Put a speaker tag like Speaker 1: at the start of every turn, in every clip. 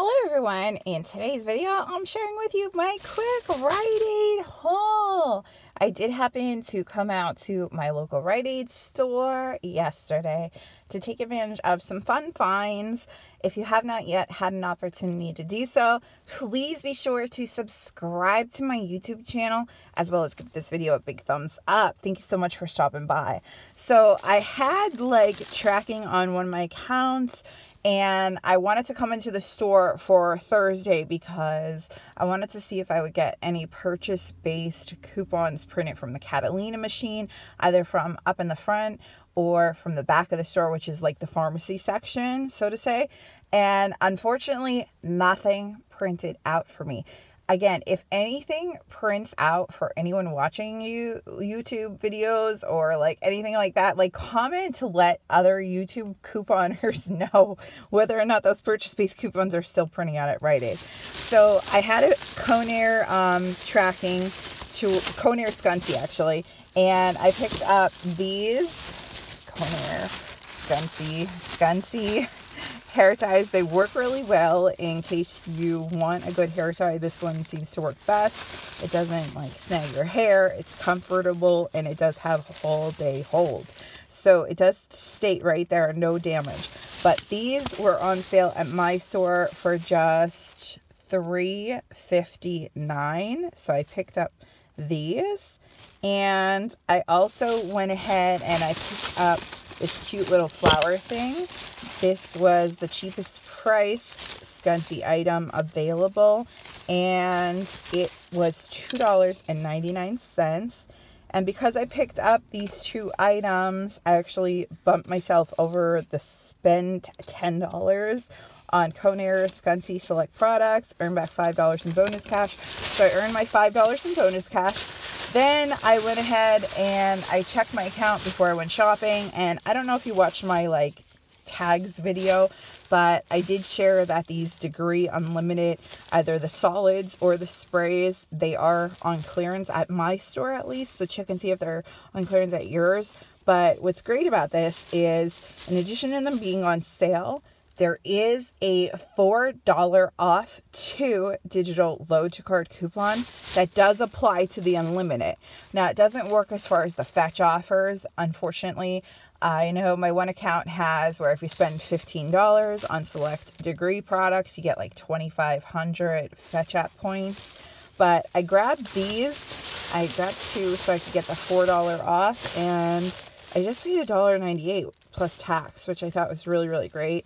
Speaker 1: Hello everyone, in today's video I'm sharing with you my quick Rite Aid haul. I did happen to come out to my local Rite Aid store yesterday to take advantage of some fun finds. If you have not yet had an opportunity to do so, please be sure to subscribe to my YouTube channel as well as give this video a big thumbs up. Thank you so much for stopping by. So I had like tracking on one of my accounts and I wanted to come into the store for Thursday because I wanted to see if I would get any purchase based coupons printed from the Catalina machine, either from up in the front or from the back of the store, which is like the pharmacy section, so to say. And unfortunately, nothing printed out for me again, if anything prints out for anyone watching you YouTube videos or like anything like that, like comment to let other YouTube couponers know whether or not those purchase-based coupons are still printing out at Rite Aid. So I had a Conair um, tracking to Conair Scunci actually, and I picked up these Conair Scunci Scunci hair ties. They work really well in case you want a good hair tie. This one seems to work best. It doesn't like snag your hair. It's comfortable and it does have a whole day hold. So it does state right there, no damage. But these were on sale at my store for just $3.59. So I picked up these. And I also went ahead and I picked up this cute little flower thing. This was the cheapest priced Scunci item available and it was $2.99. And because I picked up these two items, I actually bumped myself over the spend $10 on Conair Scunci Select products, earned back $5 in bonus cash. So I earned my $5 in bonus cash then I went ahead and I checked my account before I went shopping. And I don't know if you watched my like tags video, but I did share that these Degree Unlimited, either the solids or the sprays, they are on clearance at my store at least. So check and see if they're on clearance at yours. But what's great about this is, in addition to them being on sale, there is a $4 off two digital load to card coupon that does apply to the unlimited. Now, it doesn't work as far as the fetch offers, unfortunately. I know my one account has where if you spend $15 on select degree products, you get like 2,500 fetch app points. But I grabbed these. I grabbed two so I could get the $4 off. And I just paid $1.98 plus tax, which I thought was really, really great.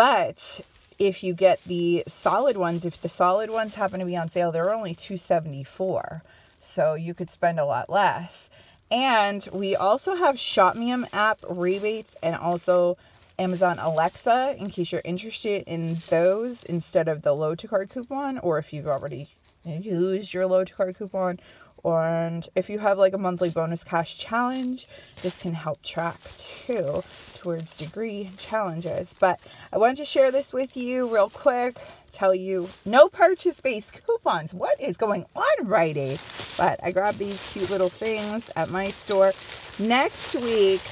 Speaker 1: But if you get the solid ones, if the solid ones happen to be on sale, they're only 274 So you could spend a lot less. And we also have Shopmium app rebates and also Amazon Alexa in case you're interested in those instead of the load to card coupon or if you've already used your load to card coupon and if you have like a monthly bonus cash challenge, this can help track too towards degree challenges. But I wanted to share this with you real quick, tell you no purchase based coupons. What is going on, Rite? But I grabbed these cute little things at my store. Next week,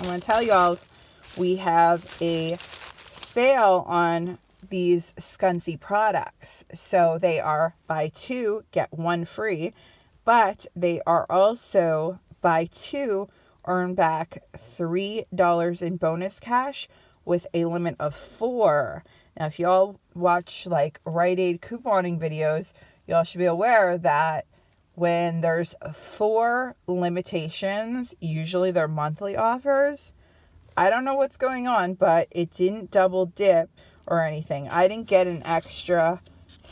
Speaker 1: I'm going to tell y'all we have a sale on these Scunci products. So they are buy two, get one free but they are also buy two, earn back $3 in bonus cash with a limit of four. Now, if y'all watch like Rite Aid couponing videos, y'all should be aware that when there's four limitations, usually they're monthly offers. I don't know what's going on, but it didn't double dip or anything. I didn't get an extra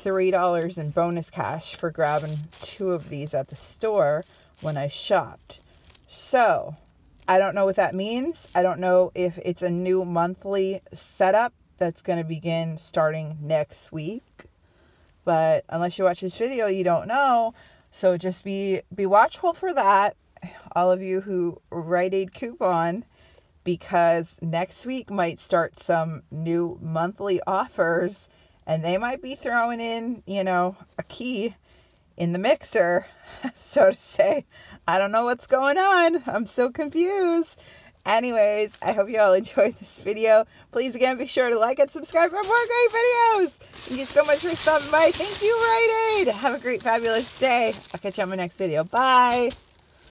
Speaker 1: $3 in bonus cash for grabbing two of these at the store when I shopped. So, I don't know what that means. I don't know if it's a new monthly setup that's going to begin starting next week. But unless you watch this video, you don't know. So just be be watchful for that. All of you who Rite Aid coupon because next week might start some new monthly offers and they might be throwing in, you know, a key in the mixer, so to say. I don't know what's going on. I'm so confused. Anyways, I hope you all enjoyed this video. Please, again, be sure to like and subscribe for more great videos. Thank you so much for stopping by. Thank you, Rite Aid. Have a great, fabulous day. I'll catch you on my next video. Bye.